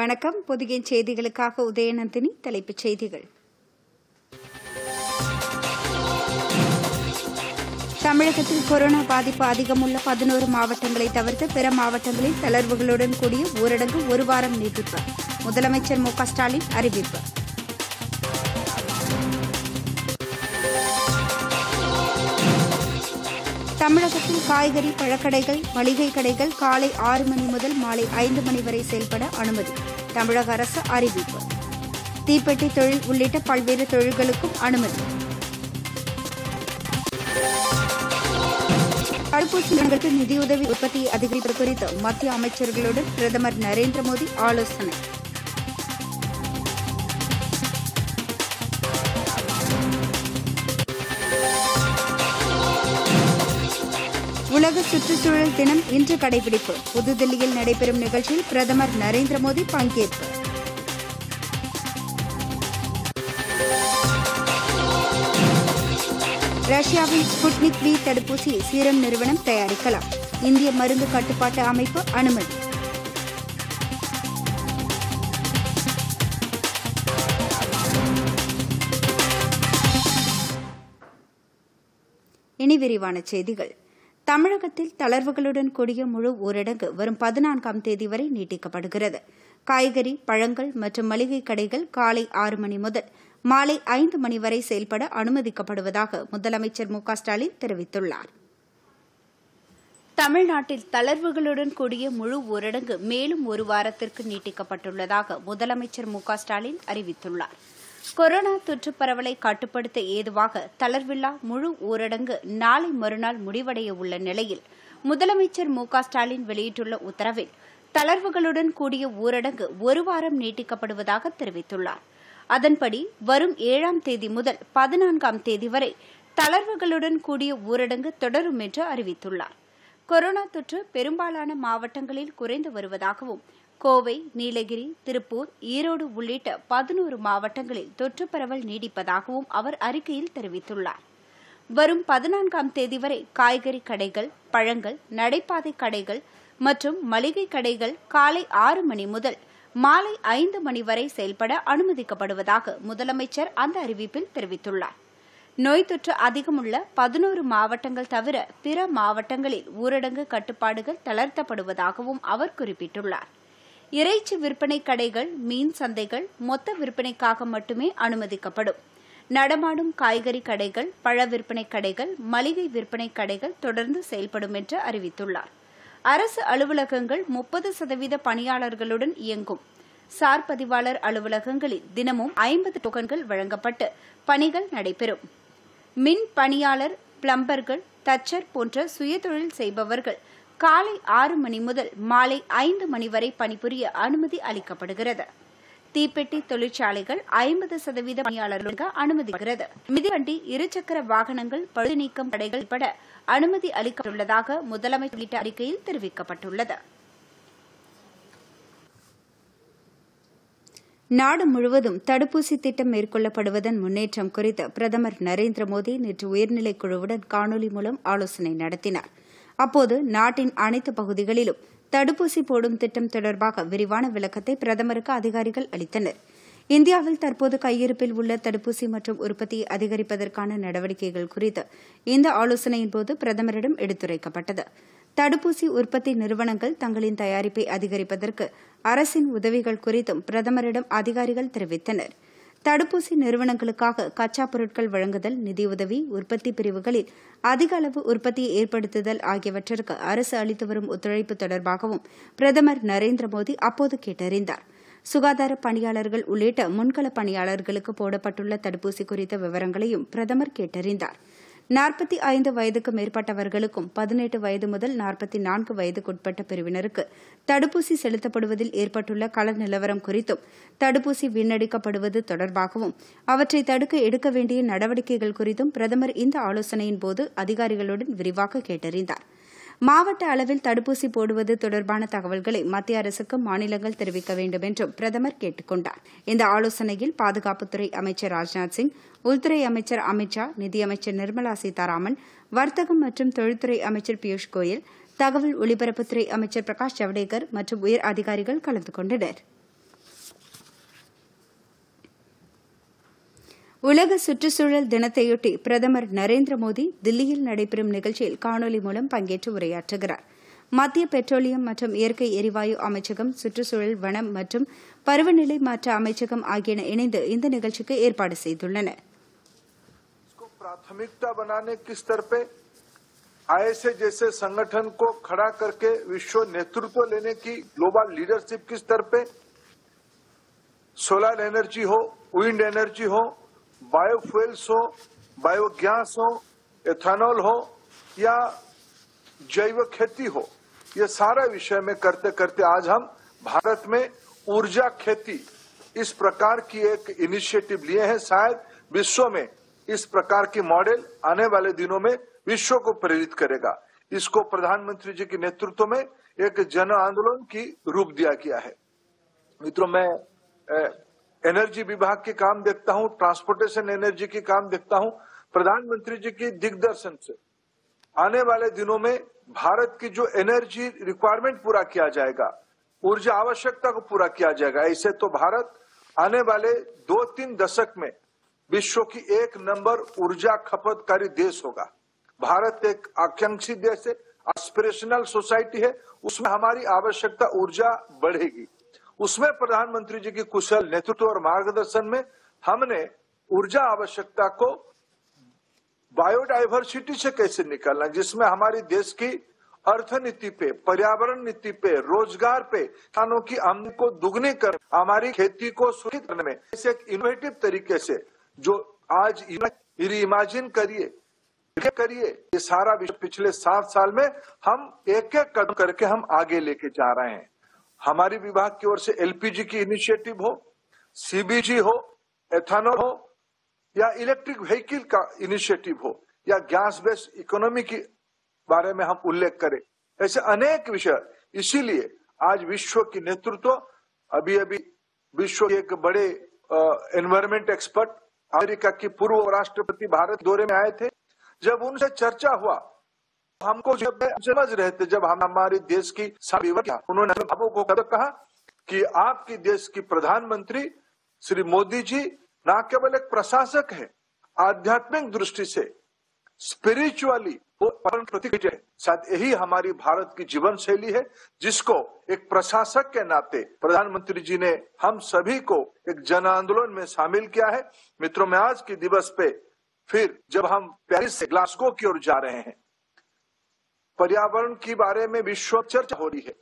வணக்கம். புதிய செய்திகளுக்காக உதயநந்தினி தலைப்புச் செய்திகள். தமிழகத்தில் கொரோனா பாதிப்பு அதிகமுள்ள பதினோரு மாவட்டங்களை தவிர்த்து பிற மாவட்டங்களில் தளர்வுகளுடன் கூடிய ஊரடங்கு ஒரு வாரம் நீட்டிப்பு. முதலமைச்சர் மு ஸ்டாலின் அறிவிப்பு. தமிழகத்தில் காய்கறி பழக்கடைகள் மளிகை கடைகள் காலை ஆறு மணி முதல் மாலை ஐந்து மணி வரை செயல்பட அனுமதி. தமிழக அரசு அறிவிப்பு. தீப்பெட்டி தொழில் உள்ளிட்ட பல்வேறு தொழில்களுக்கும் அனுமதி. தடுப்பூசி நிதியுதவி உற்பத்தியை அதிகரிப்பது குறித்து மத்திய அமைச்சர்களுடன் பிரதமர் நரேந்திர மோடி ஆலோசனை. உலக சுற்றுச்சூழல் தினம் இன்று கடைபிடிப்பு. புதுதில்லியில் நடைபெறும் நிகழ்ச்சியில் பிரதமர் நரேந்திர மோடி பங்கேற்பு. ரஷ்யாவின் ஸ்புட்னிக் வி தடுப்பூசி சீரம் நிறுவனம் தயாரிக்கலாம். இந்திய மருந்து கட்டுப்பாட்டு அமைப்பு அனுமதி. இனி விரிவான செய்திகள். தமிழகத்தில் தளர்வுகளுடன் கூடிய முழு ஊரடங்கு வரும் பதினான்காம் தேதி வரை நீட்டிக்கப்படுகிறது. காய்கறி பழங்கள் மற்றும் மளிகை கடைகள் காலை ஆறு மணி முதல் மாலை ஐந்து மணி வரை செயல்பட அனுமதிக்கப்படுவதாக முதலமைச்சர் மு ஸ்டாலின் தெரிவித்துள்ளார். தமிழ்நாட்டில் தளர்வுகளுடன் கூடிய முழு ஊரடங்கு மேலும் ஒரு வாரத்திற்கு நீட்டிக்கப்பட்டுள்ளதாக முதலமைச்சர் மு ஸ்டாலின் அறிவித்துள்ளார். கொரோனா தொற்று பரவலை கட்டுப்படுத்த ஏதுவாக தளர்வில்லா முழு ஊரடங்கு நாளை மறுநாள் முடிவடைய உள்ள நிலையில் முதலமைச்சர் மு ஸ்டாலின் வெளியிட்டுள்ள உத்தரவில் தளர்வுகளுடன் கூடிய ஊரடங்கு ஒரு வாரம் நீட்டிக்கப்படுவதாக தெரிவித்துள்ளார். அதன்படி வரும் ஏழாம் தேதி முதல் பதினான்காம் தேதி வரை தளர்வுகளுடன் கூடிய ஊரடங்கு தொடரும் என்று அறிவித்துள்ளார். கொரோனா தொற்று பெரும்பாலான மாவட்டங்களில் குறைந்து வருவதாகவும் கோவை நீலகிரி திருப்பூர் ஈரோடு உள்ளிட்ட பதினோரு மாவட்டங்களில் தொற்று பரவல் நீடிப்பதாகவும் அவர் அறிக்கையில் தெரிவித்துள்ளார். வரும் பதினான்காம் தேதி வரை காய்கறி கடைகள் பழங்கள் நடைபாதை கடைகள் மற்றும் மளிகை கடைகள் காலை ஆறு மணி முதல் மாலை ஐந்து மணி வரை செயல்பட அனுமதிக்கப்படுவதாக முதலமைச்சர் அந்த அறிவிப்பில் தெரிவித்துள்ளார். நோய் தொற்று அதிகமுள்ள பதினோரு மாவட்டங்கள் தவிர பிற மாவட்டங்களில் ஊரடங்கு கட்டுப்பாடுகள் தளர்த்தப்படுவதாகவும் அவர் குறிப்பிட்டுள்ளார். இறைச்சி விற்பனை கடைகள் மீன் சந்தைகள் மொத்த விற்பனைக்காக மட்டுமே அனுமதிக்கப்படும். நடமாடும் காய்கறி கடைகள் பழ விற்பனை கடைகள் மளிகை விற்பனை கடைகள் தொடர்ந்து செயல்படும் என்று அறிவித்துள்ளார். அரசு அலுவலகங்கள் முப்பது சதவீத பணியாளர்களுடன் இயங்கும். சார் பதிவாளர் அலுவலகங்களில் தினமும் ஐம்பது டோக்கன்கள் வழங்கப்பட்டு பணிகள் நடைபெறும். மின் பணியாளர் பிளம்பர்கள் தச்சர் போன்ற சுயதொழில் செய்பவர்கள் காலை ஆறு மணி முதல் மாலை ஐந்து மணி வரை பணிபுரிய அனுமதி அளிக்கப்படுகிறது. தீப்பெட்டி தொழிற்சாலைகள் ஐம்பது சதவீத பணியாளர்களுக்கு அனுமதிக்கிறது. மிதிவண்டி இருசக்கர வாகனங்கள் பழுது நீக்கம் கடைகள் உட்பட அனுமதி அளிக்கப்பட்டுள்ளதாக முதலமைச்சர் உள்ளிட்ட அறிக்கையில் தெரிவிக்கப்பட்டுள்ளது. நாடு முழுவதும் தடுப்பூசி திட்டம் மேற்கொள்ளப்படுவதன் முன்னேற்றம் குறித்து பிரதமர் நரேந்திர மோடி நேற்று உயர்நிலைக் குழுவுடன் காணொலி மூலம் ஆலோசனை நடத்தினாா் அப்போது நாட்டின் அனைத்து பகுதிகளிலும் தடுப்பூசி போடும் திட்டம் தொடர்பாக விரிவான விளக்கத்தை பிரதமருக்கு அதிகாரிகள் அளித்தனர். இந்தியாவில் தற்போது கையிருப்பில் உள்ள தடுப்பூசி மற்றும் உற்பத்தியை அதிகரிப்பதற்கான நடவடிக்கைகள் குறித்து இந்த ஆலோசனையின்போது பிரதமரிடம் எடுத்துரைக்கப்பட்டது. தடுப்பூசி உற்பத்தி நிறுவனங்கள் தங்களின் தயாரிப்பை அதிகரிப்பதற்கு அரசின் உதவிகள் குறித்தும் பிரதமரிடம் அதிகாரிகள் தெரிவித்தனர். தடுப்பூசி நிறுவனங்களுக்காக கச்சா பொருட்கள் வழங்குதல் நிதியுதவி உற்பத்தி பிரிவுகளில் அதிக அளவு உற்பத்தியை ஏற்படுத்துதல் ஆகியவற்றிற்கு அரசு அளித்து வரும் ஒத்துழைப்பு தொடர்பாகவும் பிரதமர் நரேந்திர மோடி அப்போது கேட்டறிந்தார். சுகாதார பணியாளர்கள் உள்ளிட்ட முன்கள பணியாளர்களுக்கு போடப்பட்டுள்ள தடுப்பூசி குறித்த விவரங்களையும் பிரதமர் கேட்டறிந்தார். நாற்பத்தி ஐந்து வயதுக்கு மேற்பட்டவர்களுக்கும் பதினெட்டு வயது முதல் நாற்பத்தி நான்கு வயதுக்குட்பட்ட பிரிவினருக்கு தடுப்பூசி செலுத்தப்படுவதில் ஏற்பட்டுள்ள கள நிலவரம் குறித்தும் தடுப்பூசி வீணடிக்கப்படுவது தொடர்பாகவும் அவற்றை தடுக்க எடுக்க வேண்டிய நடவடிக்கைகள் குறித்தும் பிரதமர் இந்த ஆலோசனையின் போது அதிகாரிகளுடன் விரிவாக கேட்டறிந்தார். மாவட்ட அளவில் தடுப்பூசி போடுவது தொடர்பான தகவல்களை மத்திய அரசுக்கு மாநிலங்கள் தெரிவிக்க வேண்டும் என்றும் பிரதமர் கேட்டுக் கொண்டார் இந்த ஆலோசனையில் பாதுகாப்புத்துறை அமைச்சர் ராஜ்நாத் சிங் உள்துறை அமைச்சர் அமித்ஷா நிதியமைச்சர் நிர்மலா சீதாராமன் வர்த்தகம் மற்றும் தொழில்துறை அமைச்சர் பியூஷ் கோயல் தகவல் ஒலிபரப்புத்துறை அமைச்சர் பிரகாஷ் ஜவடேகர் மற்றும் உயர் அதிகாரிகள் கலந்து கொண்டனர். உலக சுற்றுச்சூழல் தினத்தையொட்டி பிரதமர் நரேந்திர மோடி தில்லியில் நடைபெறும் நிகழ்ச்சியில் காணொலி மூலம் பங்கேற்று உரையாற்றுகிறார் மத்திய பெட்ரோலியம் மற்றும் இயற்கை எரிவாயு அமைச்சகம் சுற்றுச்சூழல் வனம் மற்றும் பருவநிலை மாற்ற அமைச்சகம் ஆகியன இணைந்து இந்த நிகழ்ச்சிக்கு ஏற்பாடு செய்துள்ளன प्राथमिकता बनाने के स्तर पे आईएसए जैसे संगठन को खड़ा करके विश्व नेतृत्व लेने की ग्लोबल लीडरशिप के स्तर पे सोलर एनर्जी हो विंड एनर्जी हो बायोफ्यूल्स हो, बायोगैस हो एथेनॉल हो, या जैव खेती हो, ये सारा विषय में करते करते आज हम भारत में ऊर्जा खेती इस प्रकार की एक इनिशिएटिव लिए हैं। शायद विश्व में इस प्रकार की मॉडल आने वाले दिनों में विश्व को प्रेरित करेगा। इसको प्रधानमंत्री जी के नेतृत्व में एक जन आंदोलन की रूप दिया गया है। मित्रों, मैं एनर्जी विभाग के काम देखता हूँ, ट्रांसपोर्टेशन एनर्जी के काम देखता हूँ, प्रधानमंत्री जी की दिग्दर्शन से। आने वाले दिनों में भारत की जो एनर्जी रिक्वायरमेंट पूरा किया जाएगा, ऊर्जा आवश्यकता को पूरा किया जाएगा, ऐसे तो भारत आने वाले दो तीन दशक में विश्व की एक नंबर ऊर्जा खपतकारी देश होगा। भारत एक आकांक्षी देश है एस्पिरेशनल सोसाइटी है, उसमें हमारी आवश्यकता ऊर्जा बढ़ेगी। उसमें प्रधानमंत्री जी की कुशल नेतृत्व और मार्गदर्शन में हमने ऊर्जा आवश्यकता को बायोडाइवर्सिटी से कैसे निकालना जिसमें हमारी देश की अर्थनीति पे, पर्यावरण नीति पे, रोज़गार पे, किसानों की आमदनी को दुगनी कर, हमारी खेती को सुरक्षित करने में ऐसे एक इनोवेटिव तरीके से जो आज इमेजिन करिए करिए, ये सारा विषय पिछले सात साल में हम एक एक कदम करके हम आगे लेके जा रहे हैं। हमारी विभाग की ओर से एलपीजी की इनिशिएटिव हो, सीबीजी हो, एथेनॉल हो, या इलेक्ट्रिक व्हीकल का इनिशिएटिव हो, या गैस बेस्ड इकोनॉमी की बारे में हम उल्लेख करें। ऐसे अनेक विषय, इसीलिए आज विश्व की नेतृत्व अभी अभी विश्व के एक बड़े एनवायरमेंट एक्सपर्ट अमेरिका की पूर्व राष्ट्रपति भारत दौरे में आए थे। जब उनसे चर्चा हुआ हमको जब समझ रहे थे जब हम हमारे देश की उन्होंने बाबू को कहा कि आपकी देश की प्रधानमंत्री श्री मोदी जी न केवल एक प्रशासक है, आध्यात्मिक दृष्टि से स्पिरिचुअली वो परम प्रतीक है। शायद यही हमारी भारत की जीवन शैली है, जिसको एक प्रशासक के नाते प्रधानमंत्री जी ने हम सभी को एक जन आंदोलन में शामिल किया है। मित्रों, में आज के दिवस पे फिर जब हम पेरिस से ग्लास्को की ओर जा रहे हैं पर्यावरण के बारे में विश्व चर्चा हो रही है।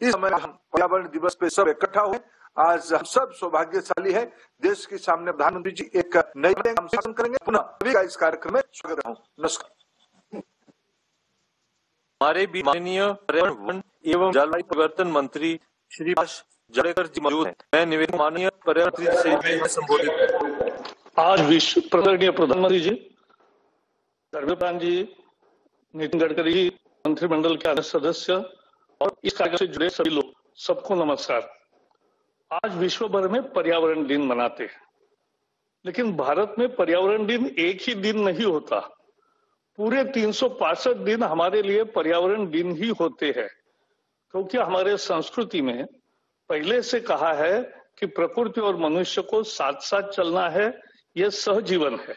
इस समय हम पर्यावरण दिवस पे सब इकट्ठा हुए आज हम सब सौभाग्यशाली है। देश के सामने प्रधानमंत्री जी एक नई शासन करेंगे। पुनः सभी का इस कार्यक्रम में स्वागत हूँ। नमस्कार। हमारे भी माननीय पर्यावरण वन एवं जलवायु परिवर्तन मंत्री श्री जावड़ेकर जी मौजूद हैं। मैं निवेदन माननीय पर्यावरण मंत्री से संबोधित आज विश्व प्रदरणीय प्रधानमंत्री जी धर्मेंद्र जी नितिन गडकरी जी मंत्रिमंडल के अन्य सदस्य और इस कार्यक्रम से जुड़े सभी लोग, सबको नमस्कार। आज विश्व भर में पर्यावरण दिन मनाते हैं। लेकिन भारत में पर्यावरण दिन एक ही दिन नहीं होता। पूरे तीन दिन हमारे लिए पर्यावरण दिन ही होते हैं। क्योंकि हमारे संस्कृति में पहले से कहा है कि प्रकृति और मनुष्य को साथ साथ चलना है, यह सहजीवन है।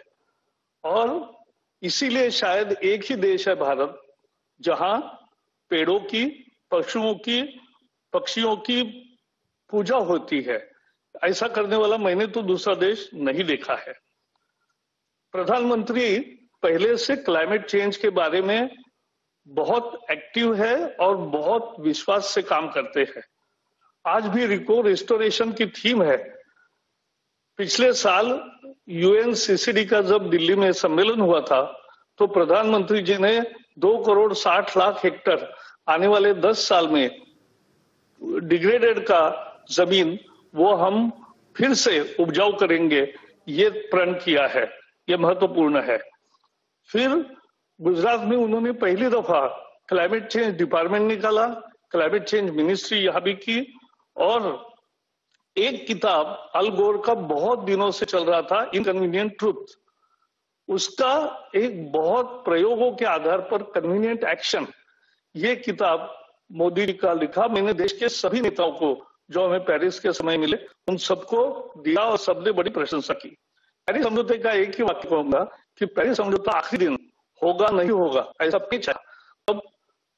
और इसीलिए शायद एक ही देश है भारत जहाँ पेड़ों की, पशुओं की, पक्षियों की पूजा होती है। ऐसा करने वाला मैंने तो दूसरा देश नहीं देखा है। प्रधानमंत्री पहले से क्लाइमेट चेंज के बारे में बहुत एक्टिव है और बहुत विश्वास से काम करते हैं। आज भी रिको रिस्टोरेशन की थीम है। पिछले साल यूएन सीसीडी का जब दिल्ली में सम्मेलन हुआ था तो प्रधानमंत्री जी ने दो करोड़ साठ लाख हेक्टर आने वाले दस साल में डिग्रेडेड का ज़मीन वो हम फिर से उपजाऊ करेंगे, ये प्रण किया है, ये महत्वपूर्ण है। फिर गुजरात में उन्होंने पहली दफ़ा क्लाइमेट चेंज डिपार्टमेंट निकाला क्लाइमेट चेंज मिनिस्ट्री यहाँ भी की, और एक किताब अल गोर का बहुत दिनों से चल रहा था इनकन्वीनियंट ट्रूथ उसका एक बहुत प्रयोगों के आधार पर कन्वीनियंट एक्शन ये किताब मोदी का लिखा। मैंने देश के सभी नेताओं को, जो हमें पेरिस के समय मिले, उन सबको दिया और सबने बड़ी प्रशंसा की। पेरिस समझौते का एक ही वाक्य कहूँगा कि पेरिस समझौता आखिरी दिन होगा, नहीं होगा, ऐसा है तब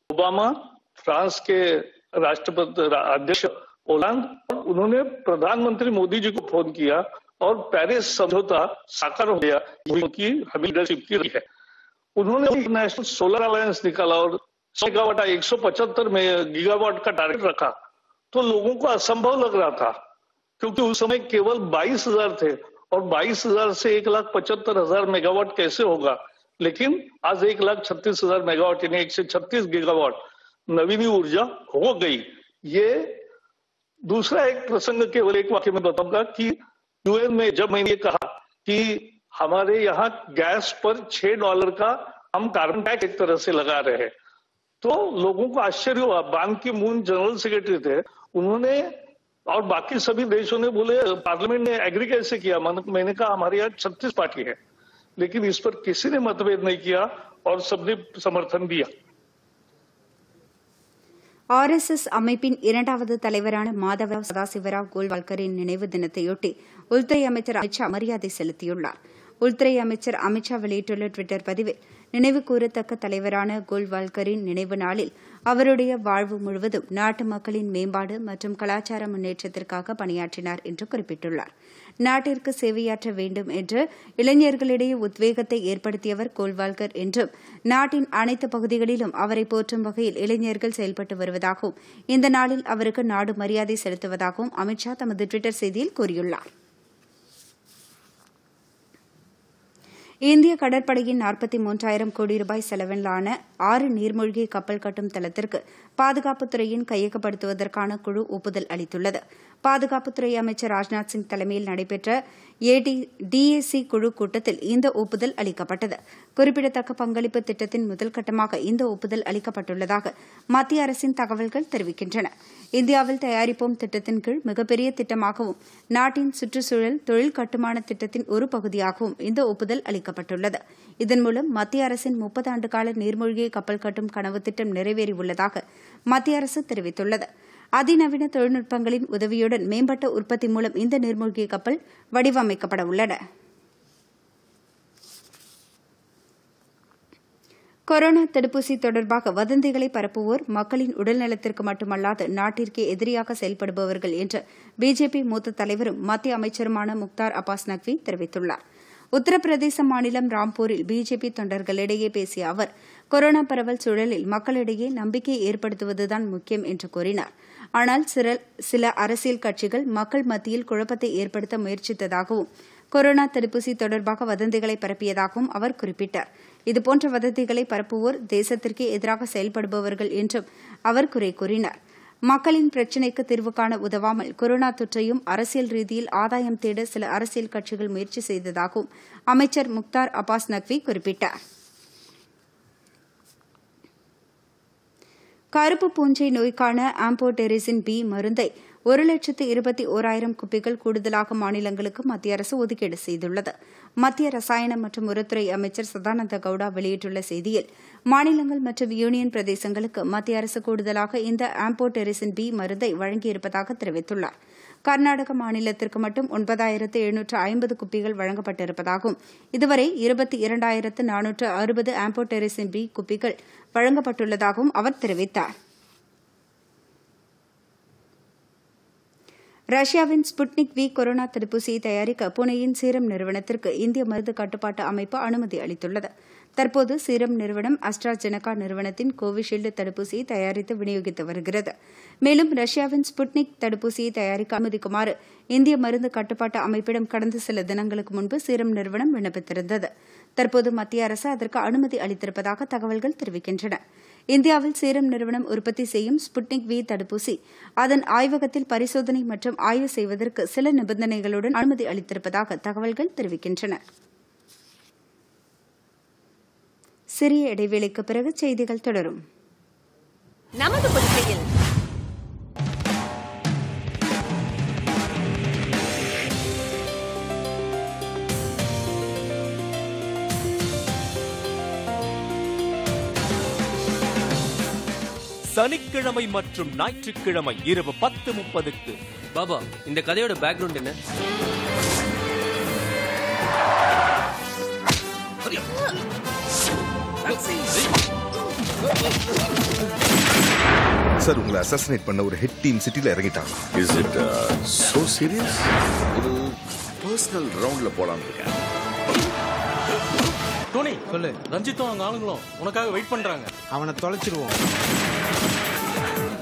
ओबामा, फ्रांस के राष्ट्रपति, अध्यक्ष ओलांद उन्होंने प्रधानमंत्री मोदी जी को फ़ोन किया और पेरिस समझौता साकार हो गया। की हमें लीडरशिप की रही है। उन्होंने इंटरनेशनल सोलर अलायंस निकाला और मेगावाट एक सौ पचहत्तर में गीगावाट का टारगेट रखा। तो लोगों को असंभव लग रहा था, क्योंकि उस समय केवल बाईस हज़ार थे और बाईस हज़ार से एक लाख पचहत्तर हज़ार मेगावाट कैसे होगा? लेकिन आज एक लाख छत्तीस हज़ार मेगावाट यानी एक से छत्तीस गीगावाट नवीनी ऊर्जा हो गई। ये दूसरा एक प्रसंग केवल एक वाक्य में बताऊँगा कि यूएन में जब मैंने ये कहा कि हमारे यहाँ गैस पर छह डॉलर का हम कार्बन टैक्स एक तरह से लगा रहे हैं तो लोगों को आश्चर्य हुआ बान की मून जनरल सेक्रेटरी थे उन्होंने और बाकी सभी देशों ने बोले पार्लियामेंट ने एग्री कैसे किया मैंने कहा हमारे यहाँ छत्तीस पार्टी है लेकिन इस पर किसी ने मतभेद नहीं किया और सबने समर्थन दिया ஆர்எஸ்எஸ் அமைப்பின் இரண்டாவது தலைவரான மாதவராவ் சதாசிவராவ் கோல்வால்கரின் நினைவு தினத்தையொட்டி உள்துறை அமைச்சர் அமித்ஷா மரியாதை செலுத்தியுள்ளார். உள்துறை அமைச்சர் அமித்ஷா வெளியிட்டுள்ள டுவிட்டர் பதிவில் நினைவு கூறத்தக்க தலைவரான கோல்வால்கரின் நினைவு நாளில் அவருடைய வாழ்வு முழுவதும் நாட்டு மக்களின் மேம்பாடு மற்றும் கலாச்சார முன்னேற்றத்திற்காக பணியாற்றினார் என்று குறிப்பிட்டுள்ளார். நாட்டிற்கு சேவையாற்ற வேண்டும் என்று இளைஞர்களிடையே உத்வேகத்தை ஏற்படுத்தியவர் கோல்வால்கர் என்றும் நாட்டின் அனைத்து பகுதிகளிலும் அவரை போற்றும் வகையில் இளைஞர்கள் செயல்பட்டு வருவதாகவும் இந்த நாளில் அவருக்கு நாடு மரியாதை செலுத்துவதாகவும் அமித்ஷா தமது டுவிட்டர் செய்தியில் கூறியுள்ளார். இந்திய கடற்படையின் நாற்பத்தி மூன்றாயிரம் கோடி ரூபாய் செலவிலான ஆறு நீர்மூழ்கி கப்பல் கட்டும் தளத்திற்கு பாதுகாப்புத்துறையின் கையகப்படுத்துவதற்கான குழு ஒப்புதல் அளித்துள்ளது. பாதுகாப்புத்துறை அமைச்சர் ராஜ்நாத் சிங் தலைமையில் நடைபெற்ற ஏடி டிஏசி குழு கூட்டத்தில் இந்த ஒப்புதல் அளிக்கப்பட்டது. குறிப்பிடத்தக்க பங்களிப்பு திட்டத்தின் முதல் கட்டமாக இந்த ஒப்புதல் அளிக்கப்பட்டுள்ளதாக மத்திய அரசின் தகவல்கள் தெரிவிக்கின்றன. இந்தியாவில் தயாரிப்போம் திட்டத்தின் கீழ் மிகப்பெரிய திட்டமாகவும் நாட்டின் சுற்றுச்சூழல் தொழில் கட்டுமான திட்டத்தின் ஒரு பகுதியாகவும் இந்த ஒப்புதல் அளிக்கப்பட்டுள்ளது. இதன் மூலம் மத்திய அரசின் முப்பது ஆண்டுகால நீர்மூழ்கிய கப்பல் கட்டும் கனவு திட்டம் நிறைவேறியுள்ளதாக மத்திய அரசு தெரிவித்துள்ளது. அதிநவீன தொழில்நுட்பங்களின் உதவியுடன் மேம்பட்ட உற்பத்தி மூலம் இந்த நீர்மூழ்கி கப்பல் வடிவமைக்கப்பட உள்ளன கொரோனா தடுப்பூசி தொடர்பாக வதந்திகளை பரப்புவோர் மக்களின் உடல்நலத்திற்கு மட்டுமல்லாது நாட்டிற்கே எதிரியாக செயல்படுபவர்கள் என்று பிஜேபி மூத்த தலைவரும் மத்திய அமைச்சருமான முக்தார் அப்பாஸ் நக்வி தெரிவித்துள்ளார். உத்தரப்பிரதேச மாநிலம் ராம்பூரில் பிஜேபி தொண்டர்களிடையே பேசிய அவர் கொரோனா பரவல் சூழலில் மக்களிடையே நம்பிக்கை ஏற்படுத்துவதுதான் முக்கியம் என்று கூறினார். ஆனால் சில அரசியல் கட்சிகள் மக்கள் மத்தியில் குழப்பத்தை ஏற்படுத்த முயற்சித்ததாகவும் கொரோனா தடுப்பூசி தொடர்பாக வதந்திகளை பரப்பியதாகவும் அவர் குறிப்பிட்டார். இதுபோன்ற வதந்திகளை பரப்புவோர் தேசத்திற்கு எதிராக செயல்படுபவர்கள் என்றும் அவர் குறை கூறினார். மக்களின் பிரச்சினைக்கு தீர்வு காண உதவாமல் கொரோனா தொற்றையும் அரசியல் ரீதியில் ஆதாயம் தேட சில அரசியல் கட்சிகள் முயற்சி செய்ததாகவும் அமைச்சர் முக்தார் அப்பாஸ் நக்வி குறிப்பிட்டார். கருப்பு பூஞ்சை நோய்க்கான ஆம்போடெரிசின் பி மருந்தை ஒரு லட்சத்து இருபத்தி ஓராயிரம் குப்பிகள் கூடுதலாக மாநிலங்களுக்கு மத்திய அரசு ஒதுக்கீடு செய்துள்ளது. மத்திய ரசாயனம் மற்றும் உரத்துறை அமைச்சர் சதானந்த கவுடா வெளியிட்டுள்ள செய்தியில் மாநிலங்கள் மற்றும் யூனியன் பிரதேசங்களுக்கு மத்திய அரசு கூடுதலாக இந்த ஆம்போடெரிசின் பி மருந்தை வழங்கியிருப்பதாக தெரிவித்துள்ளார். கர்நாடக மாநிலத்திற்கு மட்டும் ஒன்பதாயிரத்து எழுநூற்று ஐம்பது குப்பிகள் வழங்கப்பட்டிருப்பதாகவும் இதுவரை இருபத்தி இரண்டாயிரத்து நானூற்று அறுபது ஆம்போடெரிசின் பி குப்பிகள் வழங்கப்பட்டுள்ளதாகவும் அவர் தெரிவித்தார். ரஷ்யாவின் ஸ்புட்னிக் வி கொரோனா தடுப்பூசியை தயாரிக்க புனேயின் சீரம் நிறுவனத்திற்கு இந்திய மருந்து கட்டுப்பாட்டு அமைப்பு அனுமதி அளித்துள்ளது. தற்போது சீரம் நிறுவனம் அஸ்ட்ராஜெனகா நிறுவனத்தின் கோவிஷீல்டு தடுப்பூசியை தயாரித்து விநியோகித்து வருகிறது. மேலும் ரஷ்யாவின் ஸ்புட்னிக் தடுப்பூசியை தயாரிக்க அனுமதிக்குமாறு இந்திய மருந்து கட்டுப்பாட்டு அமைப்பிடம் கடந்த சில தினங்களுக்கு முன்பு சீரம் நிறுவனம் விண்ணப்பித்திருந்தது. தற்போது மத்திய அரசு அதற்கு அனுமதி அளித்திருப்பதாக தகவல்கள் தெரிவிக்கின்றன. இந்தியாவில் சீரம் நிறுவனம் உற்பத்தி செய்யும் ஸ்புட்னிக் வி தடுப்பூசி அதன் ஆய்வகத்தில் பரிசோதனை மற்றும் ஆய்வு செய்வதற்கு சில நிபந்தனைகளுடன் அனுமதி அளித்திருப்பதாக தகவல்கள் தெரிவிக்கின்றன. சிறிய இடைவேளைக்கு பிறகு செய்திகள் தொடரும். நமது புதுகையில் சனிக்கிழமை மற்றும் ஞாயிற்றுக்கிழமை இரவு பத்து முப்பதுக்கு. பாபா இந்த கதையோட பேக்ரவுண்ட் என்ன? சார் உங்களை அசாசினேட் பண்ண ஒரு ஹெட் டீம் சிட்டில இறங்கிட்டாங்க. இஸ் இட் சோ சீரியஸ் ஒரு பர்சனல் ரவுண்ட்ல போலாம்னு இருக்கேன். டோனி சொல்லு. ரஞ்சித்தும் அவங்க ஆளுங்களும் உனக்காக வெயிட் பண்றாங்க. அவனை தொலைச்சிருவோம்.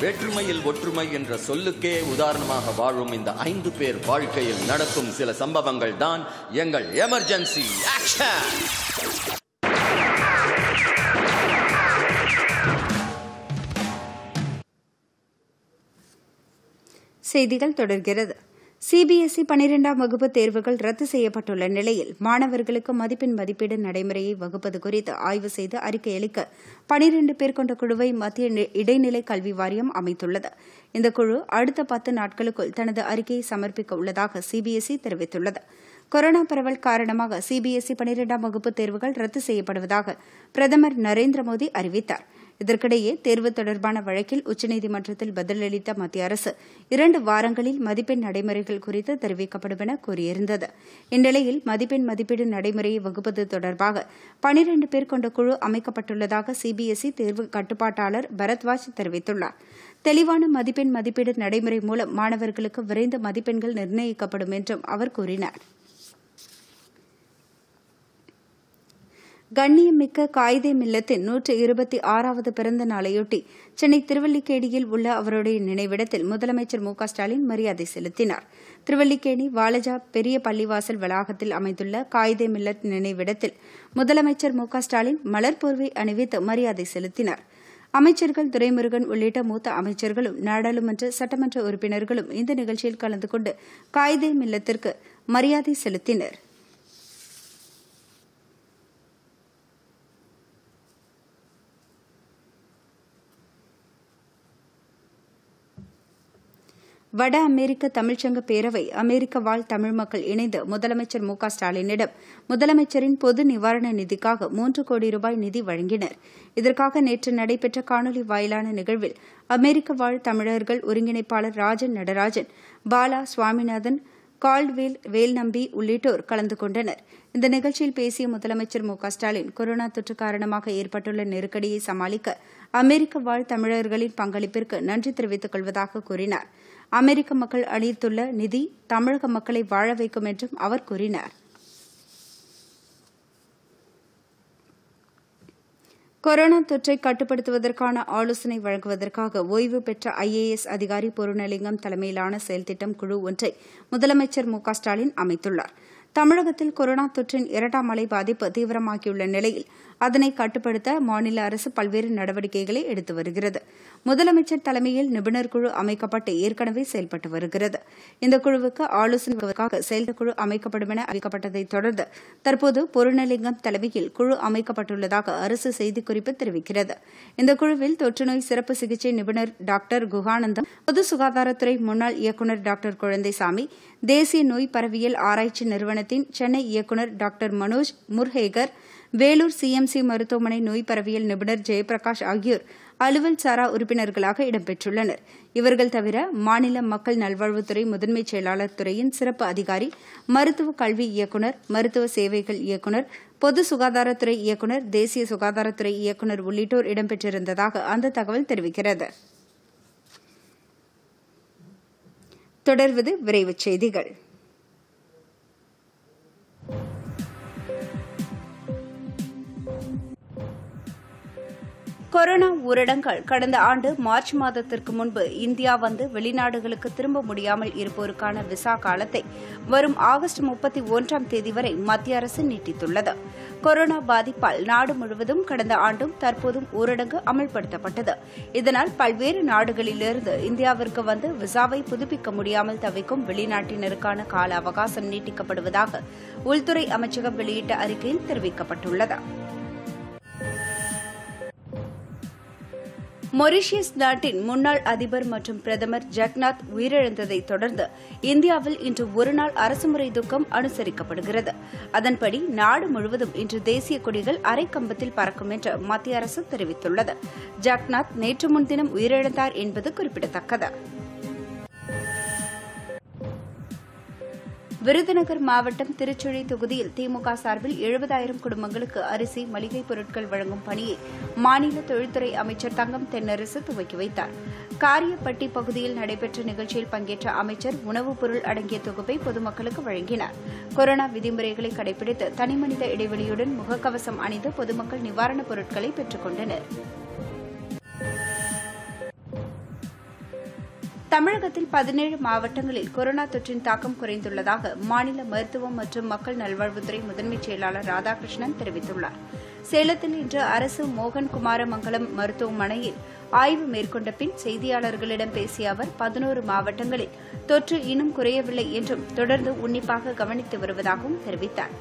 வேற்றுமையில் ஒற்றுமை என்ற சொல்லுக்கே உதாரணமாக வாழும் இந்த ஐந்து பேர் வாழ்க்கையில் நடக்கும் சில சம்பவங்கள் தான் எங்கள் எமர்ஜென்சி ஆக்ஷன் செய்திகள் தொடர்கிறது. சிபிஎஸ்இ பனிரெண்டாம் வகுப்பு தேர்வுகள் ரத்து செய்யப்பட்டுள்ள நிலையில் மாணவர்களுக்கு மதிப்பெண் மதிப்பீடு நடைமுறையை வகுப்பது குறித்து ஆய்வு செய்து அறிக்கை அளிக்க பனிரெண்டு பேர் கொண்ட குழுவை மத்திய இடைநிலை கல்வி வாரியம் அமைத்துள்ளது. இந்த குழு அடுத்த பத்து நாட்களுக்குள் தனது அறிக்கையை சமர்ப்பிக்க உள்ளதாக சிபிஎஸ்இ தெரிவித்துள்ளது. கொரோனா பரவல் காரணமாக சிபிஎஸ்இ பனிரெண்டாம் வகுப்பு தேர்வுகள் ரத்து செய்யப்படுவதாக பிரதமர் நரேந்திர மோடி அறிவித்தார். இதற்கிடையே தேர்வு தொடர்பான வழக்கில் உச்சநீதிமன்றத்தில் பதிலளித்த மத்திய அரசு இரண்டு வாரங்களில் மதிப்பெண் நடைமுறைகள் குறித்து தெரிவிக்கப்படும் என கூறியிருந்தது. இந்நிலையில் மதிப்பெண் மதிப்பீடு நடைமுறையை வகுப்பது தொடர்பாக பனிரண்டு பேர் கொண்ட குழு அமைக்கப்பட்டுள்ளதாக சிபிஎஸ்இ தேர்வு கட்டுப்பாட்டாளர் பரத்வாஜ் தெரிவித்துள்ளார். தெளிவான மதிப்பெண் மதிப்பீடு நடைமுறை மூலம் மாணவர்களுக்கு விரைந்து மதிப்பெண்கள் நிர்ணயிக்கப்படும் என்றும் அவர் கூறினார். கண்ணியமிக்க காயிதே மில்லத்தின் நூற்று இருபத்தி ஆறாவது பிறந்த நாளையொட்டி சென்னை திருவல்லிக்கேணியில் உள்ள அவருடைய நினைவிடத்தில் முதலமைச்சர் மு ஸ்டாலின் மரியாதை செலுத்தினார். திருவல்லிக்கேணி வாலஜா பெரிய பள்ளிவாசல் வளாகத்தில் அமைந்துள்ள காயிதே மில்லத் நினைவிடத்தில் முதலமைச்சர் மு ஸ்டாலின் மலர் போர்வை அணிவித்து மரியாதை செலுத்தினார். அமைச்சர்கள் துரைமுருகன் உள்ளிட்ட மூத்த அமைச்சர்களும் நாடாளுமன்ற சட்டமன்ற உறுப்பினர்களும் இந்த நிகழ்ச்சியில் கலந்து கொண்டு காயிதே மில்லத்திற்கு மரியாதை செலுத்தினர். வட அமெரிக்க தமிழ்ச்சங்க பேரவை அமெரிக்க வாழ் தமிழ் மக்கள் இணைந்து முதலமைச்சர் மு க ஸ்டாலினிடம் முதலமைச்சரின் பொது நிவாரண நிதிக்காக மூன்று கோடி ரூபாய் நிதி வழங்கினர். இதற்காக நேற்று நடைபெற்ற காணொலி வாயிலான நிகழ்வில் அமெரிக்க வாழ் தமிழர்கள் ஒருங்கிணைப்பாளர் ராஜன் நடராஜன் பாலா சுவாமிநாதன் கால்ட்வேல் வேல்நம்பி உள்ளிட்டோர் கலந்து கொண்டனர். இந்த நிகழ்ச்சியில் பேசிய முதலமைச்சர் மு ஸ்டாலின் கொரோனா தொற்று காரணமாக ஏற்பட்டுள்ள நெருக்கடியை சமாளிக்க அமெரிக்க வாழ் தமிழர்களின் பங்களிப்பிற்கு நன்றி தெரிவித்துக் கொள்வதாக கூறினார். அமெரிக்க மக்கள் அளித்துள்ள நிதி தமிழக மக்களை வாழ வைக்கும் என்றும் அவர் கூறினார். கொரோனா தொற்றை கட்டுப்படுத்துவதற்கான ஆலோசனை வழங்குவதற்காக ஓய்வு பெற்ற ஐஏஎஸ் அதிகாரி பொருணலிங்கம் தலைமையிலான செயல்திட்டம் குழு ஒன்றை முதலமைச்சர் மு ஸ்டாலின் அமைத்துள்ளார். தமிழகத்தில் கொரோனா தொற்றின் இரண்டாம் அலை பாதிப்பு தீவிரமாகியுள்ள நிலையில் அதனை கட்டுப்படுத்த மாநில அரசு பல்வேறு நடவடிக்கைகளை எடுத்து வருகிறது. முதலமைச்சர் தலைமையில் நிபுணர் குழு அமைக்கப்பட்டு ஏற்கனவே செயல்பட்டு வருகிறது. இந்த குழுவுக்கு ஆலோசனைக்காக செயல்குழு அமைக்கப்படும் என அறிவிக்கப்பட்டதைத் தொடர்ந்து தற்போது பொருணலிங்கம் தலைமையில் குழு அமைக்கப்பட்டுள்ளதாக அரசு செய்திக்குறிப்பு தெரிவிக்கிறது. இந்த குழுவில் தொற்றுநோய் சிறப்பு சிகிச்சை நிபுணர் டாக்டர் குகானந்தம் பொது சுகாதாரத்துறை முன்னாள் இயக்குநர் டாக்டர் குழந்தைசாமி தேசிய நோய் பரவியல் ஆராய்ச்சி நிறுவனத்தின் சென்னை இயக்குநர் டாக்டர் மனோஜ் முர்ஹேகர் வேலூர் சிஎம்சி மருத்துவமனை நோய் பரவியல் நிபுணர் ஜெயபிரகாஷ் ஆகியோர் அலுவல் சாரா உறுப்பினர்களாக இடம்பெற்றுள்ளனர். இவர்கள் தவிர மாநில மக்கள் நல்வாழ்வுத்துறை முதன்மை செயலாளர் துறையின் சிறப்பு அதிகாரி மருத்துவ கல்வி இயக்குநர் மருத்துவ சேவைகள் இயக்குநர் பொது சுகாதாரத்துறை இயக்குநர் தேசிய சுகாதாரத்துறை இயக்குநர் உள்ளிட்டோர் இடம்பெற்றிருந்ததாக அந்த தகவல் தெரிவிக்கிறது. தொடர்வது விரைவுச் செய்திகள். கொரோனா ஊரடங்கால் கடந்த ஆண்டு மார்ச் மாதத்திற்கு முன்பு இந்தியா வந்து வெளிநாடுகளுக்கு திரும்ப முடியாமல் இருப்போருக்கான விசா காலத்தை வரும் ஆகஸ்ட் முப்பத்தி ஒன்றாம் தேதி வரை மத்திய அரசு நீட்டித்துள்ளது. கொரோனா பாதிப்பால் நாடு முழுவதும் கடந்த ஆண்டும் தற்போதும் ஊரடங்கு அமல்படுத்தப்பட்டது. இதனால் பல்வேறு நாடுகளிலிருந்து இந்தியாவிற்கு வந்து விசாவை புதுப்பிக்க முடியாமல் தவிக்கும் வெளிநாட்டினருக்கான கால அவகாசம் நீட்டிக்கப்படுவதாக உள்துறை அமைச்சகம் வெளியிட்ட அறிக்கையில் தெரிவிக்கப்பட்டுள்ளது. மொரிஷியஸ் நாட்டின் முன்னாள் அதிபர் மற்றும் பிரதமர் ஜக்நாத் உயிரிழந்ததைத் தொடர்ந்து இந்தியாவில் இன்று ஒருநாள் அரசுமுறை துக்கம் அனுசரிக்கப்படுகிறது. அதன்படி நாடு முழுவதும் இன்று தேசிய கொடிகள் அரைக்கம்பத்தில் பறக்கும் என்று மத்திய அரசு தெரிவித்துள்ளது. ஜக்நாத் நேற்று முன்தினம் உயிரிழந்தார் என்பது குறிப்பிடத்தக்கது. விருதுநகர் மாவட்டம் திருச்சுழி தொகுதியில் திமுக சார்பில் எழுபதாயிரம் குடும்பங்களுக்கு அரிசி மளிகை பொருட்கள் வழங்கும் பணியை மாநில தொழில்துறை அமைச்சர் தங்கம் தென்னரசு துவக்கி வைத்தார். காரியப்பட்டி பகுதியில் நடைபெற்ற நிகழ்ச்சியில் பங்கேற்ற அமைச்சர் உணவுப் பொருள் அடங்கிய தொகுப்பை பொதுமக்களுக்கு வழங்கினார். கொரோனா விதிமுறைகளை கடைபிடித்து தனிமனித இடைவெளியுடன் முகக்கவசம் அணிந்து பொதுமக்கள் நிவாரணப் பொருட்களை பெற்றுக் கொண்டனா் தமிழகத்தில் பதினேழு மாவட்டங்களில் கொரோனா தொற்றின் தாக்கம் குறைந்துள்ளதாக மாநில மருத்துவம் மற்றும் மக்கள் நல்வாழ்வுத்துறை முதன்மைச் செயலாளர் ராதாகிருஷ்ணன் தெரிவித்துள்ளார். சேலத்தில் இன்று அரசு மோகன் குமாரமங்கலம் மருத்துவமனையில் ஆய்வு மேற்கொண்ட பின் செய்தியாளர்களிடம் பேசிய அவர் பதினோரு மாவட்டங்களில் தொற்று இன்னும் குறையவில்லை என்றும் தொடர்ந்து உன்னிப்பாக கவனித்து வருவதாகவும் தெரிவித்தார்.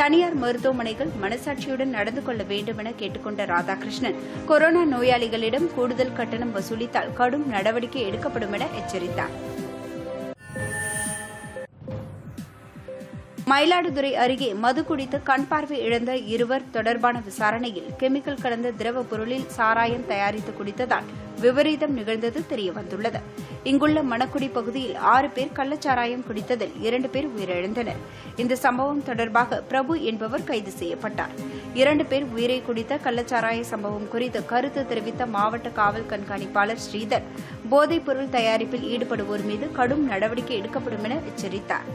தனியார் மருத்துவமனைகள் மனசாட்சியுடன் நடந்து கொள்ள வேண்டும் என கேட்டுக்கொண்ட ராதாகிருஷ்ணன் கொரோனா நோயாளிகளிடம் கூடுதல் கட்டணம் வசூலித்தால் கடும் நடவடிக்கை எடுக்கப்படும் என எச்சரித்தார். மயிலாடுதுறை அருகே மது குடித்து கண் பார்வை இழந்த இருவர் தொடர்பான விசாரணையில் கெமிக்கல் கலந்த திரவ பொருளில் சாராயம் தயாரித்து குடித்ததால் விபரீதம் நிகழ்ந்தது தெரியவந்துள்ளது. இங்குள்ள மணக்குடி பகுதியில் ஆறு பேர் கள்ளச்சாராயம் குடித்ததில் இரண்டு பேர் உயிரிழந்தனர். இந்த சம்பவம் தொடர்பாக பிரபு என்பவர் கைது செய்யப்பட்டார். இரண்டு பேர் உயிரை குடித்த கள்ளச்சாராய சம்பவம் குறித்து கருத்து தெரிவித்த மாவட்ட காவல் கண்காணிப்பாளர் ஸ்ரீதர் போதைப் பொருள் தயாரிப்பில் ஈடுபடுவோர் மீது கடும் நடவடிக்கை எடுக்கப்படும் என எச்சரித்தாா்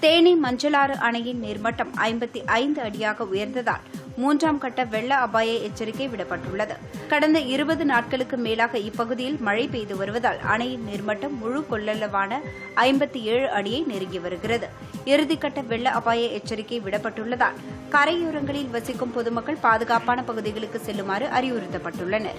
தேனி மஞ்சளாறு அணையின் நீர்மட்டம் ஐம்பத்தி ஐந்து அடியாக உயர்ந்ததால் மூன்றாம் கட்ட வெள்ள அபாய எச்சரிக்கை விடப்பட்டுள்ளது. கடந்த இருபது நாட்களுக்கு மேலாக இப்பகுதியில் மழை பெய்து வருவதால் அணையின் நீர்மட்டம் முழு கொள்ளளவான ஐம்பத்தி ஏழு அடியை நெருங்கி வருகிறது. இறுதிக்கட்ட வெள்ள அபாய எச்சரிக்கை விடப்பட்டுள்ளதால் கரையோரங்களில் வசிக்கும் பொதுமக்கள் பாதுகாப்பான பகுதிகளுக்கு செல்லுமாறு அறிவுறுத்தப்பட்டுள்ளனா்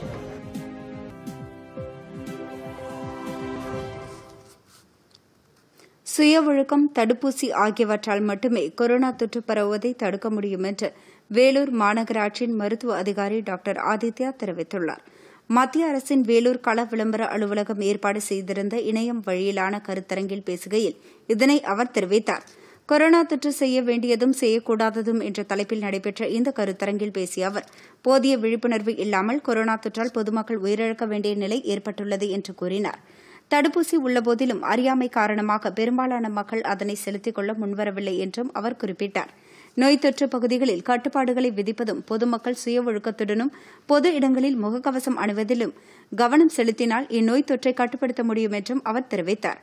சுய ஒழுக்கம் தடுப்பூசி ஆகியவற்றால் மட்டுமே கொரோனா தொற்று பரவுவதை தடுக்க முடியும் என்று வேலூர் மாநகராட்சியின் மருத்துவ அதிகாரி டாக்டர் ஆதித்யா தெரிவித்துள்ளார். மத்திய அரசின் வேலூர் கள விளம்பர அலுவலகம் ஏற்பாடு செய்திருந்த இணையம் வழியிலான கருத்தரங்கில் பேசுகையில் இதனை அவர் தெரிவித்தார். கொரோனா தொற்று செய்ய வேண்டியதும் செய்யக்கூடாததும் என்ற தலைப்பில் நடைபெற்ற இந்த கருத்தரங்கில் பேசிய அவர் போதிய விழிப்புணர்வு இல்லாமல் கொரோனா தொற்றால் பொதுமக்கள் உயிரிழக்க வேண்டிய நிலை ஏற்பட்டுள்ளது என்று கூறினார். தடுப்பூசி உள்ளபோதிலும் அறியாமை காரணமாக பெரும்பாலான மக்கள் அதனை செலுத்திக் கொள்ள முன்வரவில்லை என்றும் அவர் குறிப்பிட்டார். நோய் தொற்று பகுதிகளில் கட்டுப்பாடுகளை விதிப்பதும் பொதுமக்கள் சுய ஒழுக்கத்துடனும் பொது இடங்களில் முகக்கவசம் அணிவதிலும் கவனம் செலுத்தினால் இந்நோய் தொற்றை கட்டுப்படுத்த முடியும் என்றும் அவர் தெரிவித்தார்.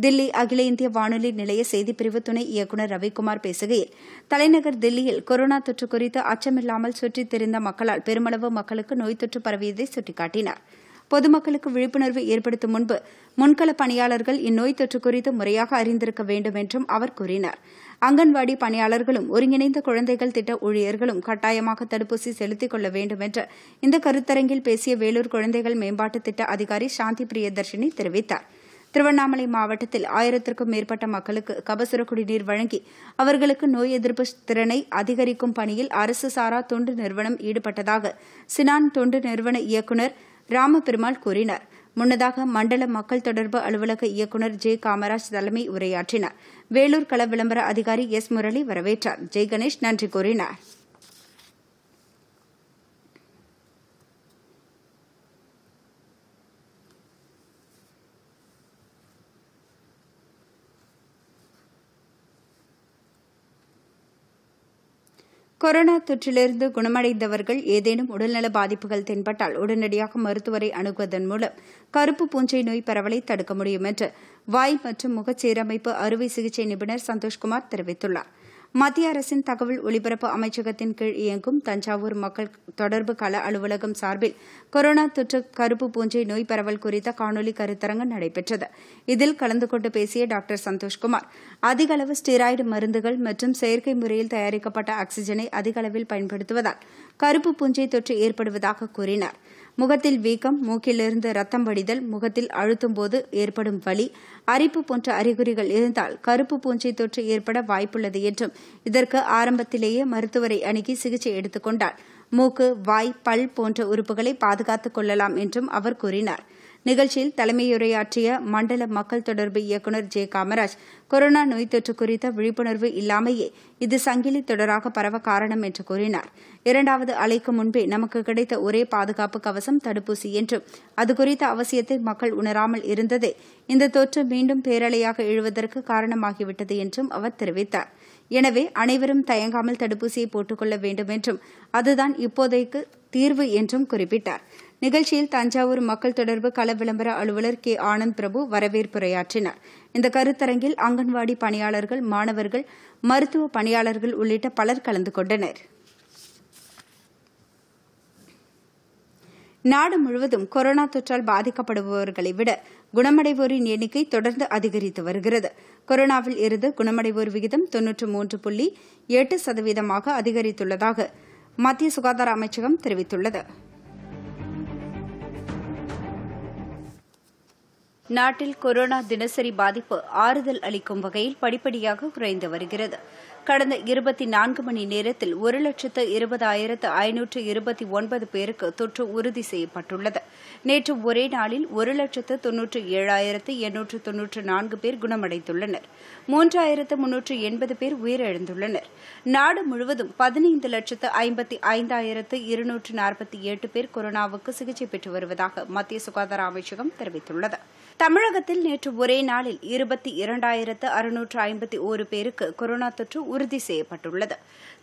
தில்லி அகில இந்திய வானொலி நிலைய செய்திப்பிரிவு துணை இயக்குநர் ரவிக்குமார் பேசுகையில் தலைநகர் தில்லியில் கொரோனா தொற்று குறித்து அச்சமில்லாமல் சுற்றித் திரிந்த மக்களால் பெருமளவு மக்களுக்கு நோய் தொற்று பரவியதை சுட்டிக்காட்டினார். பொதுமக்களுக்கு விழிப்புணர்வு ஏற்படுத்தும் முன்பு முன்கள பணியாளர்கள் இந்நோய் தொற்று குறித்து முறையாக அறிந்திருக்க வேண்டும் என்றும் அவர் கூறினார். அங்கன்வாடி பணியாளர்களும் ஒருங்கிணைந்த குழந்தைகள் திட்ட ஊழியர்களும் கட்டாயமாக தடுப்பூசி செலுத்திக் கொள்ள வேண்டும் என்று இந்த கருத்தரங்கில் பேசிய வேலூர் குழந்தைகள் மேம்பாட்டு திட்ட அதிகாரி சாந்தி பிரியதர்ஷினி தெரிவித்தார். திருவண்ணாமலை மாவட்டத்தில் ஆயிரத்திற்கும் மேற்பட்ட மக்களுக்கு கபசுர குடிநீர் வழங்கி அவர்களுக்கு நோய் எதிர்ப்பு திறனை அதிகரிக்கும் பணியில் அரசு சாரா தொண்டு நிறுவனம் ஈடுபட்டதாக சினான் தொண்டு நிறுவன இயக்குநர் ராமபெருமாள் கூறினார். முன்னதாக மண்டல மக்கள் தொடர்பு அலுவலக இயக்குநர் ஜே. காமராஜ் தலைமை உரையாற்றினார். வேலூர் கள விளம்பர அதிகாரி எஸ். முரளி வரவேற்றார். ஜெய் கணேஷ் நன்றி கூறினார். கொரோனா தொற்றிலிருந்து குணமடைந்தவர்கள் ஏதேனும் உடல்நல பாதிப்புகள் தென்பட்டால் உடனடியாக மருத்துவரை அணுகுவதன் மூலம் கருப்பு பூஞ்சை நோய் பரவலை தடுக்க முடியும் என்று வாய் மற்றும் முகச்சீரமைப்பு அறுவை சிகிச்சை நிபுணர் சந்தோஷ்குமார் தெரிவித்துள்ளார். மத்திய அரசின் தகவல் ஒலிபரப்பு அமைச்சகத்தின் கீழ் இயங்கும் தஞ்சாவூர் மக்கள் தொடர்பு கள அலுவலகம் சார்பில் கொரோனா தொற்று கருப்பு பூஞ்சை நோய் பரவல் குறித்த காணொலி கருத்தரங்கு நடைபெற்றது. இதில் கலந்து கொண்டு பேசிய டாக்டர் சந்தோஷ்குமார் அதிக அளவு ஸ்டீராய்டு மருந்துகள் மற்றும் செயற்கை முறையில் தயாரிக்கப்பட்ட ஆக்ஸிஜனை அதிக அளவில் பயன்படுத்துவதால் கருப்பு பூஞ்சை தொற்று ஏற்படுவதாக கூறினார். முகத்தில் வீக்கம் மூக்கிலிருந்து ரத்தம் வடிதல் முகத்தில் அழுத்தும் போது ஏற்படும் வலி அரிப்பு போன்ற அறிகுறிகள் இருந்தால் கருப்பு பூஞ்சை தொற்று ஏற்பட வாய்ப்புள்ளது என்றும் இதற்கு ஆரம்பத்திலேயே மருத்துவரை அணுகி சிகிச்சை எடுத்துக் கொண்டால் மூக்கு வாய் பல் போன்ற உறுப்புகளை பாதுகாத்துக் கொள்ளலாம் என்றும் அவர் கூறினார். நிகழ்ச்சியில் தலைமையுரையாற்றிய மண்டல மக்கள் தொடர்பு இயக்குநர் ஜே காமராஜ் கொரோனா நோய் தொற்று குறித்த விழிப்புணர்வு இல்லாமையே இது சங்கிலி தொடராக பரவ காரணம் என்று கூறினார். இரண்டாவது அலைக்கு முன்பே நமக்கு கிடைத்த ஒரே பாதுகாப்பு கவசம் தடுப்பூசி என்றும் அது குறித்த அவசியத்தை மக்கள் உணராமல் இருந்ததே இந்த தொற்று மீண்டும் பேரலையாக எழுவதற்கு காரணமாகிவிட்டது என்றும் அவர் தெரிவித்தார். எனவே அனைவரும் தயங்காமல் தடுப்பூசியை போட்டுக்கொள்ள வேண்டும் என்றும் அதுதான் இப்போதைக்கு தீர்வு என்றும் குறிப்பிட்டார். நிகழ்ச்சியில் தஞ்சாவூர் மக்கள் தொடர்பு கள விளம்பர அலுவலர் கே. ஆனந்த் பிரபு வரவேற்புரையாற்றினார். இந்த கருத்தரங்கில் அங்கன்வாடி பணியாளர்கள் மாணவர்கள் மருத்துவ பணியாளர்கள் உள்ளிட்ட பலர் கலந்து கொண்டனர். நாடு முழுவதும் கொரோனா தொற்றால் பாதிக்கப்படுபவர்களை விட குணமடைவோரின் எண்ணிக்கை தொடர்ந்து அதிகரித்து வருகிறது. கொரோனாவில் இருந்து குணமடைவோர் விகிதம் தொன்னூற்று மூன்று புள்ளி எட்டு சதவீதமாக அதிகரித்துள்ளதாக மத்திய சுகாதார அமைச்சகம் தெரிவித்துள்ளது. நாட்டில் கொரோனா தினசரி பாதிப்பு ஆறுதல் அளிக்கும் வகையில் படிப்படியாக குறைந்து வருகிறது. கடந்த இருபத்தி நான்கு மணி நேரத்தில் ஒரு லட்சத்து இருபதாயிரத்து ஐநூற்று இருபத்தி ஒன்பது பேருக்கு தொற்று உறுதி செய்யப்பட்டுள்ளது. நேற்று ஒரே நாளில் ஒரு லட்சத்து தொன்னூற்று ஏழாயிரத்து எண்ணூற்று தொன்னூற்று நான்கு பேர் குணமடைந்துள்ளனர். மூன்றாயிரத்து முன்னூற்று எண்பது பேர் உயிரிழந்துள்ளனர். நாடு முழுவதும் பதினைந்து லட்சத்து ஐம்பத்தி ஐந்தாயிரத்து இருநூற்று நாற்பத்தி எட்டு பேர் கொரோனாவுக்கு சிகிச்சை பெற்று வருவதாக மத்திய சுகாதார அமைச்சகம் தெரிவித்துள்ளது. தமிழகத்தில் நேற்று ஒரே நாளில் இருபத்தி இரண்டாயிரத்து அறுநூற்று ஐம்பத்தி ஒரு பேருக்கு கொரோனா தொற்று உறுதி செய்யப்பட்டுள்ளது.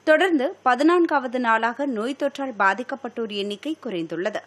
தொடர்ந்து பதினான்காவது நாளாக நோய் தொற்றால் பாதிக்கப்பட்டோர் எண்ணிக்கை குறைந்துள்ளது.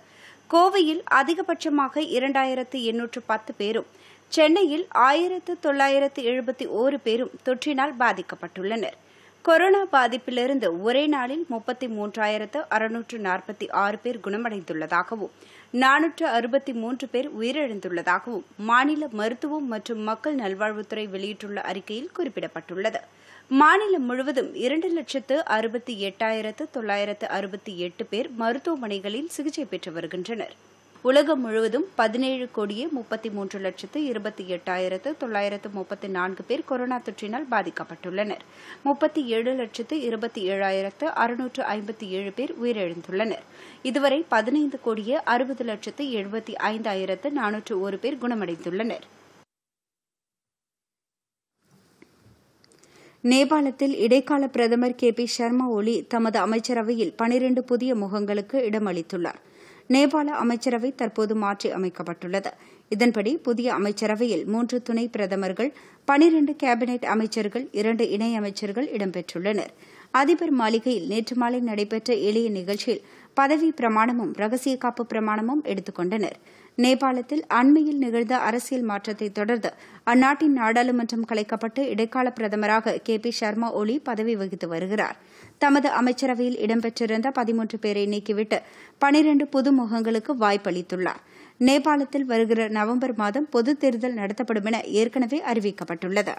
கோவையில் அதிகபட்சமாக இரண்டாயிரத்து எண்ணூற்று பத்து பேரும் சென்னையில் ஆயிரத்து தொள்ளாயிரத்து எழுபத்தி ஓரு பேரும் தொற்றினால் பாதிக்கப்பட்டுள்ளனர். கொரோனா பாதிப்பிலிருந்து ஒரே நாளில் முப்பத்தி மூன்றாயிரத்து அறுநூற்று நாற்பத்தி ஆறு பேர் குணமடைந்துள்ளதாகவும் நானூற்று அறுபத்தி மூன்று பேர் உயிரிழந்துள்ளதாகவும் மாநில மருத்துவம் மற்றும் மக்கள் நல்வாழ்வுத்துறை வெளியிட்டுள்ள அறிக்கையில் குறிப்பிடப்பட்டுள்ளது. மாநிலம் முழுவதும் இரண்டு லட்சத்து அறுபத்தி எட்டாயிரத்து தொள்ளாயிரத்து அறுபத்தி எட்டு பேர் மருத்துவமனைகளில் சிகிச்சை பெற்று வருகின்றனர். உலகம் முழுவதும் பதினேழு கோடியே முப்பத்தி மூன்று லட்சத்து இருபத்தி எட்டாயிரத்து தொள்ளாயிரத்து முப்பத்தி நான்கு பேர் கொரோனா தொற்றினால் பாதிக்கப்பட்டுள்ளனர். முப்பத்தி ஏழு லட்சத்து இருபத்தி ஏழாயிரத்து அறுநூற்று ஐம்பத்தி ஏழு பேர் உயிரிழந்துள்ளனர். இதுவரை பதினைந்து கோடியே அறுபது லட்சத்து எழுபத்தி ஐந்தாயிரத்து நானூற்று ஒரு பேர் குணமடைந்துள்ளனர். நேபாளத்தில் இடைக்கால பிரதமர் கே பி சர்மா ஒலி தமது அமைச்சரவையில் பனிரண்டு புதிய முகங்களுக்கு இடமளித்துள்ளார். நேபாள அமைச்சரவை தற்போது மாற்றி அமைக்கப்பட்டுள்ளது. இதன்படி புதிய அமைச்சரவையில் மூன்று துணை பிரதமர்கள் பனிரண்டு கேபினெட் அமைச்சர்கள் இரண்டு இணையமைச்சர்கள் இடம்பெற்றுள்ளனர். அதிபர் மாளிகையில் நேற்று மாலை நடைபெற்ற எளிய நிகழ்ச்சியில் பதவி பிரமாணமும் ரகசிய காப்பு பிரமாணமும் எடுத்துக் கொண்டனா் நேபாளத்தில் அண்மையில் நிகழ்ந்த அரசியல் மாற்றத்தை தொடர்ந்து அந்நாட்டின் நாடாளுமன்றம் கலைக்கப்பட்டு இடைக்கால பிரதமராக கே பி சர்மா ஒலி பதவி வகித்து வருகிறார். தமது அமைச்சரவையில் இடம்பெற்றிருந்த பதிமூன்று பேரை நீக்கிவிட்டு பனிரண்டு புது முகங்களுக்கு வாய்ப்பளித்துள்ளார். நேபாளத்தில் வருகிற நவம்பர் மாதம் பொதுத் தேர்தல் நடத்தப்படும் என ஏற்கனவே அறிவிக்கப்பட்டுள்ளது.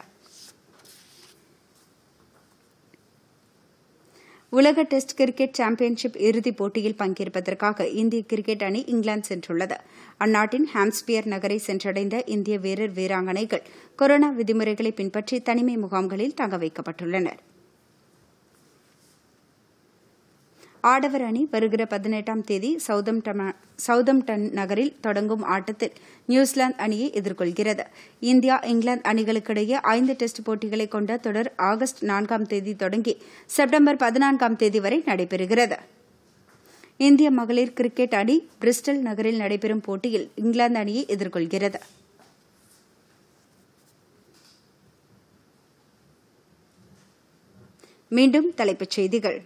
உலக டெஸ்ட் கிரிக்கெட் சாம்பியன்ஷிப் இறுதிப் போட்டியில் பங்கேற்பதற்காக இந்திய கிரிக்கெட் அணி இங்கிலாந்து சென்றுள்ளது. அந்நாட்டின் ஹாம்ஸ்பியர் நகரை சென்றடைந்த இந்திய வீரர் வீராங்கனைகள் கொரோனா விதிமுறைகளை பின்பற்றி தனிமை முகாம்களில் தங்க வைக்கப்பட்டுள்ளனர். ஆடவர் அணி வருகிற பதினெட்டாம் தேதி சவுதம்டன் நகரில் தொடங்கும் ஆட்டத்தில் நியூசிலாந்து அணியை எதிர்கொள்கிறது. இந்தியா இங்கிலாந்து அணிகளுக்கிடையே ஐந்து டெஸ்ட் போட்டிகளை கொண்ட தொடர் ஆகஸ்ட் நான்காம் தேதி தொடங்கி செப்டம்பர் பதினான்காம் தேதி வரை நடைபெறுகிறது. இந்திய மகளிர் கிரிக்கெட் அணி பிரிஸ்டல் நகரில் நடைபெறும் போட்டியில் இங்கிலாந்து அணியை எதிர்கொள்கிறது. மீண்டும் தலைப்புச் செய்திகள்.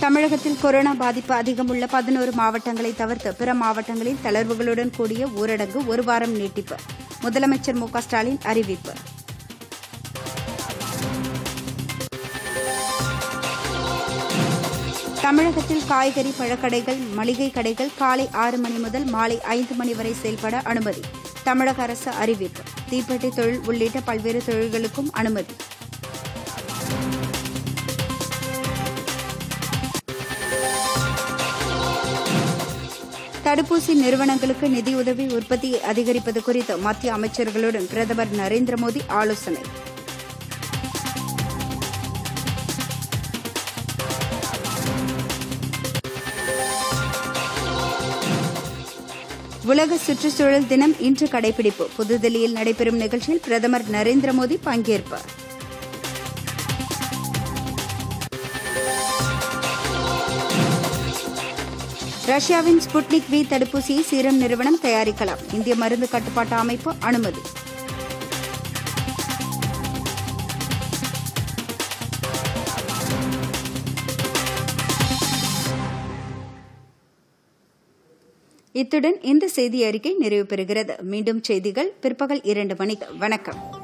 தமிழகத்தில் கொரோனா பாதிப்பு அதிகமுள்ள பதினோரு மாவட்டங்களை தவிர்த்து பிற மாவட்டங்களில் தளர்வுகளுடன் கூடிய ஊரடங்கு ஒரு வாரம் நீட்டிப்பு. முதலமைச்சர் மு ஸ்டாலின் அறிவிப்பு. தமிழகத்தில் காய்கறி பழக்கடைகள் மளிகை கடைகள் காலை ஆறு மணி முதல் மாலை ஐந்து மணி வரை செயல்பட அனுமதி. தமிழக அரசு அறிவிப்பு. தீப்பெட்டி தொழில் உள்ளிட்ட பல்வேறு தொழில்களுக்கும் அனுமதி. தடுப்பூசி நிறுவனங்களுக்கு நிதியுதவி உற்பத்தியை அதிகரிப்பது குறித்து மத்திய அமைச்சர்களுடன் பிரதமர் நரேந்திர மோடி ஆலோசனை. உலக சுற்றுச்சூழல் தினம் இன்று கடைபிடிப்பு. புதுதில்லியில் நடைபெறும் நிகழ்ச்சியில் பிரதமர் நரேந்திர மோடி பங்கேற்பார் ரஷ்யாவின் ஸ்புட்னிக் வி தடுப்பூசியை சீரம் நிறுவனம் தயாரிக்கலாம். இந்திய மருந்து கட்டுப்பாட்டு அமைப்பு அனுமதி. இத்துடன் இந்த செய்தி அறிக்கை நிறைவு பெறுகிறது. மீண்டும் செய்திகள் பிற்பகல் இரண்டு மணிக்கு. வணக்கம்.